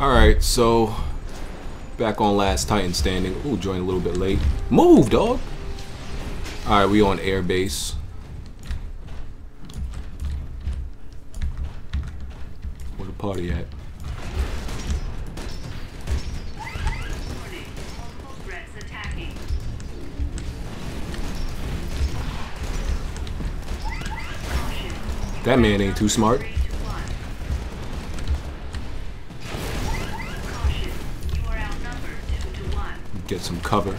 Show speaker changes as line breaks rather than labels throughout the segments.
Alright, so back on last Titan standing. Ooh, joined a little bit late. Move, dog! Alright, we on Airbase. Where the party at? That man ain't too smart. Get some cover.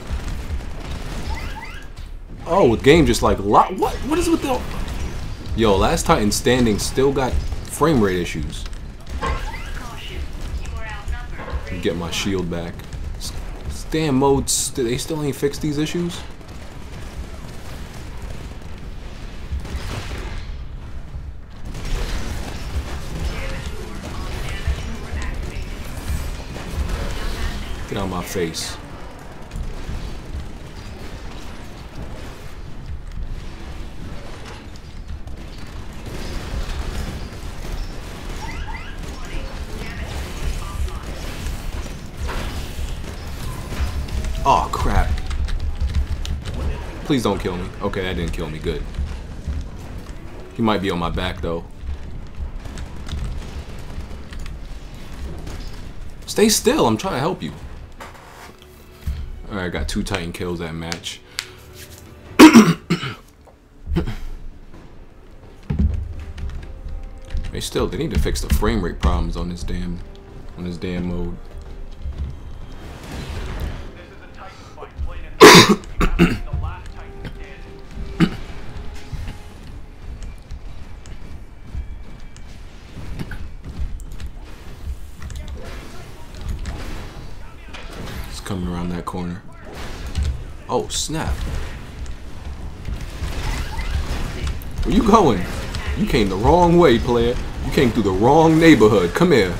Oh, the game just like lot. What? What is with the? Yo, last Titan standing still got frame rate issues. Get my shield back. Stand modes. Did they still ain't fixed these issues. Get out of my face. Please don't kill me. Okay, that didn't kill me. Good. He might be on my back, though. Stay still. I'm trying to help you. Alright, I got two Titan kills that match. they still, they need to fix the frame rate problems on this damn, on this damn mode. Coming around that corner. Oh, snap. Where you going? You came the wrong way, player. You came through the wrong neighborhood. Come here.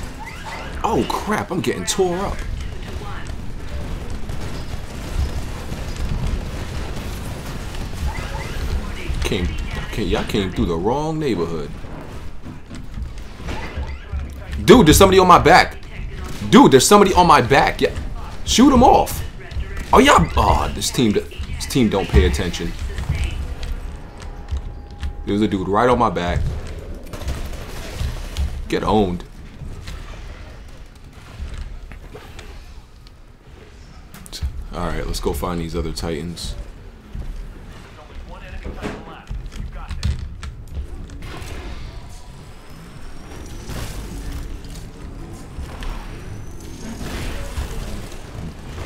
Oh, crap. I'm getting tore up. Came, y'all came through the wrong neighborhood. Dude, there's somebody on my back. Dude, there's somebody on my back. Yeah, shoot him off. Oh y'all. Oh, this team. This team don't pay attention. There's a dude right on my back. Get owned. All right, let's go find these other titans.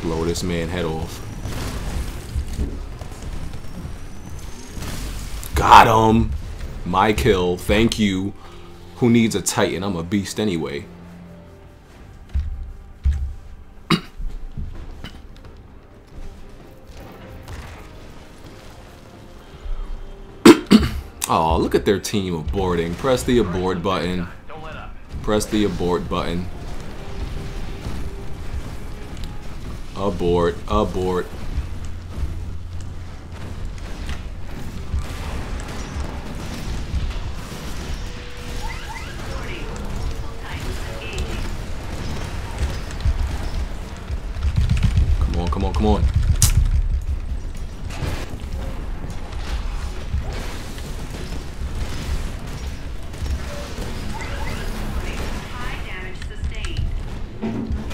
Blow this man head off. Got him! My kill, thank you. Who needs a titan? I'm a beast anyway. oh, look at their team aborting. Press the abort button. Press the abort button. Abort, abort. Come on, come on, come on. Got that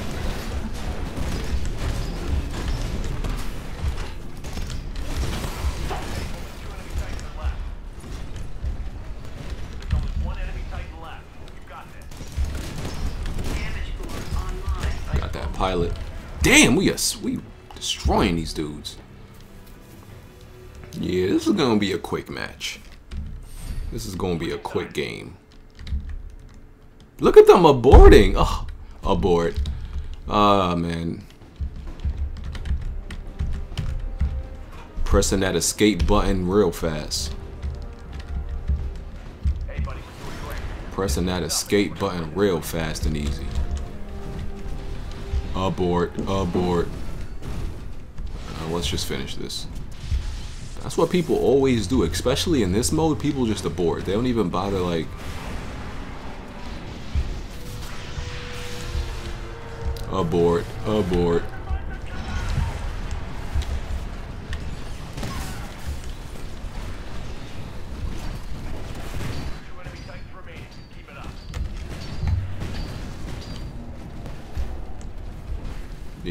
pilot. Damn, we are we destroying these dudes. Yeah, this is gonna be a quick match. This is gonna be a quick game. Look at them aborting. Oh, abort. Ah, man. Pressing that escape button real fast. Pressing that escape button real fast and easy. Abort, abort. Uh, let's just finish this. That's what people always do, especially in this mode, people just abort. They don't even bother, like... Abort. Abort.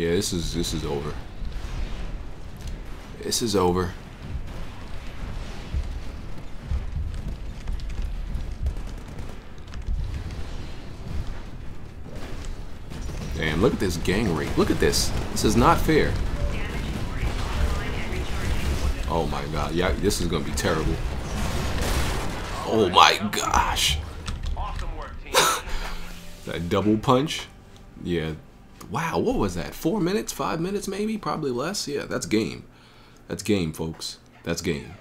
Yeah, this is this is over. This is over. Damn, look at this gang rape. Look at this. This is not fair. Oh my god. Yeah, this is going to be terrible. Oh my gosh. that double punch. Yeah. Wow, what was that? Four minutes? Five minutes maybe? Probably less? Yeah, that's game. That's game, folks. That's game.